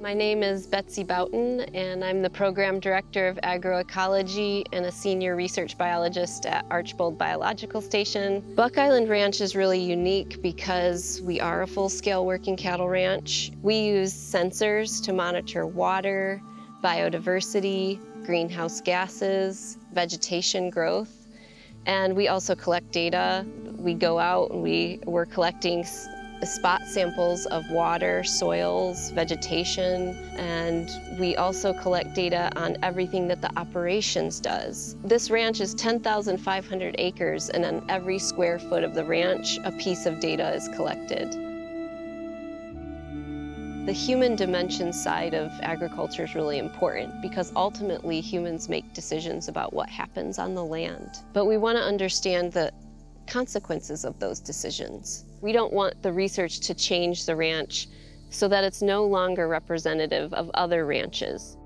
My name is Betsey Boughton, and I'm the Program Director of Agroecology and a Senior Research Biologist at Archbold Biological Station. Buck Island Ranch is really unique because we are a full-scale working cattle ranch. We use sensors to monitor water, biodiversity, greenhouse gases, vegetation growth, and we also collect data. We go out and we, we're collecting spot samples of water, soils, vegetation, and we also collect data on everything that the operations does. This ranch is 10,500 acres, and on every square foot of the ranch, a piece of data is collected. The human dimension side of agriculture is really important because ultimately humans make decisions about what happens on the land. But we want to understand the consequences of those decisions. We don't want the research to change the ranch so that it's no longer representative of other ranches.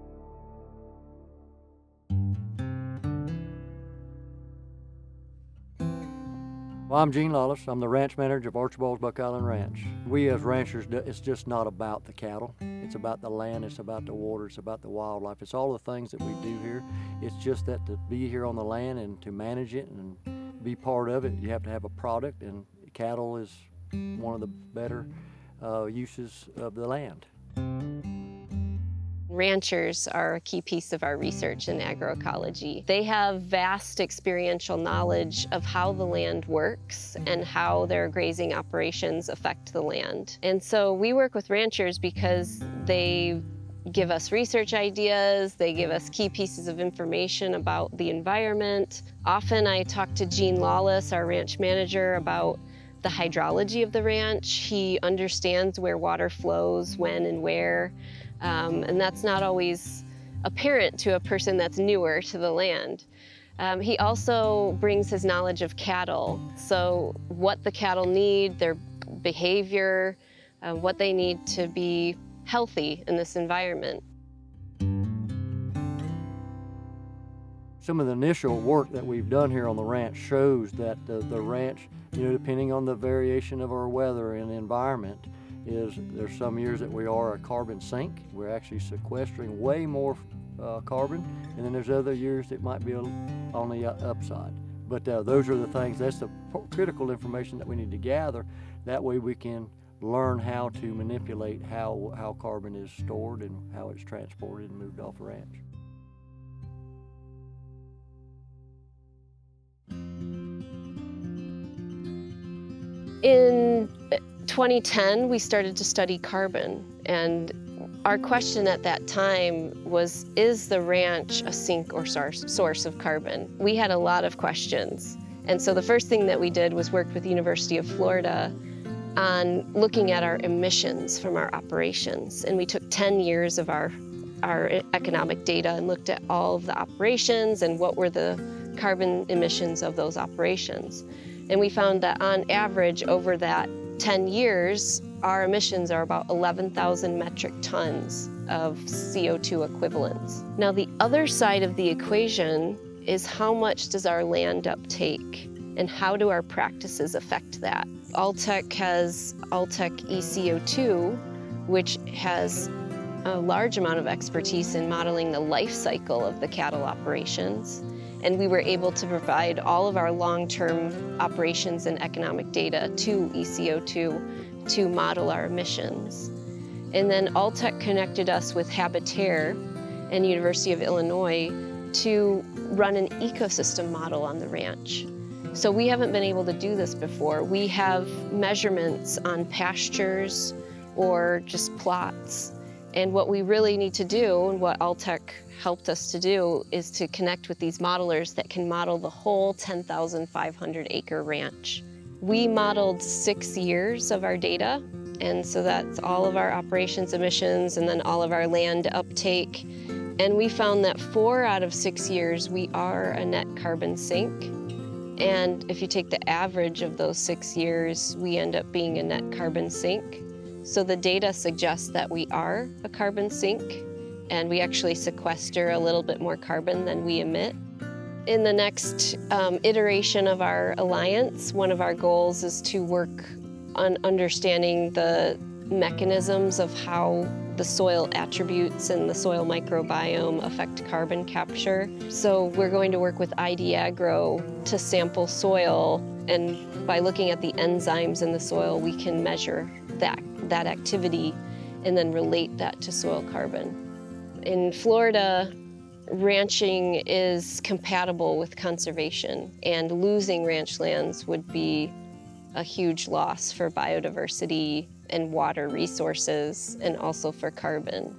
Well, I'm Gene Lawless. I'm the ranch manager of Archbold's Buck Island Ranch. We as ranchers, it's just not about the cattle. It's about the land, it's about the water, it's about the wildlife. It's all the things that we do here. It's just that to be here on the land and to manage it and be part of it, you have to have a product, and cattle is one of the better uh, uses of the land. Ranchers are a key piece of our research in agroecology. They have vast experiential knowledge of how the land works and how their grazing operations affect the land. And so we work with ranchers because they give us research ideas, they give us key pieces of information about the environment. Often I talk to Gene Lawless, our ranch manager, about the hydrology of the ranch. He understands where water flows, when and where, um, and that's not always apparent to a person that's newer to the land. Um, he also brings his knowledge of cattle, so what the cattle need, their behavior, uh, what they need to be healthy in this environment. Some of the initial work that we've done here on the ranch shows that the, the ranch, you know, depending on the variation of our weather and environment, is there's some years that we are a carbon sink. We're actually sequestering way more uh, carbon, and then there's other years that might be on the upside. But uh, those are the things, that's the critical information that we need to gather. That way we can learn how to manipulate how, how carbon is stored and how it's transported and moved off the ranch. In 2010, we started to study carbon, and our question at that time was, is the ranch a sink or source of carbon? We had a lot of questions. And so the first thing that we did was work with the University of Florida on looking at our emissions from our operations. And we took 10 years of our, our economic data and looked at all of the operations and what were the carbon emissions of those operations. And we found that on average over that 10 years, our emissions are about 11,000 metric tons of CO2 equivalents. Now the other side of the equation is how much does our land uptake and how do our practices affect that? Alltech has Alltech ECO2, which has a large amount of expertise in modeling the life cycle of the cattle operations. And we were able to provide all of our long-term operations and economic data to ECO2 to model our emissions. And then Alltech connected us with Habitaire and University of Illinois to run an ecosystem model on the ranch. So we haven't been able to do this before. We have measurements on pastures or just plots. And what we really need to do, and what Alltech helped us to do, is to connect with these modelers that can model the whole 10,500 acre ranch. We modeled six years of our data, and so that's all of our operations emissions and then all of our land uptake. And we found that four out of six years, we are a net carbon sink. And if you take the average of those six years, we end up being a net carbon sink. So the data suggests that we are a carbon sink and we actually sequester a little bit more carbon than we emit. In the next um, iteration of our alliance, one of our goals is to work on understanding the mechanisms of how the soil attributes and the soil microbiome affect carbon capture. So we're going to work with ID Agro to sample soil and by looking at the enzymes in the soil we can measure that, that activity and then relate that to soil carbon. In Florida, ranching is compatible with conservation and losing ranch lands would be a huge loss for biodiversity and water resources and also for carbon.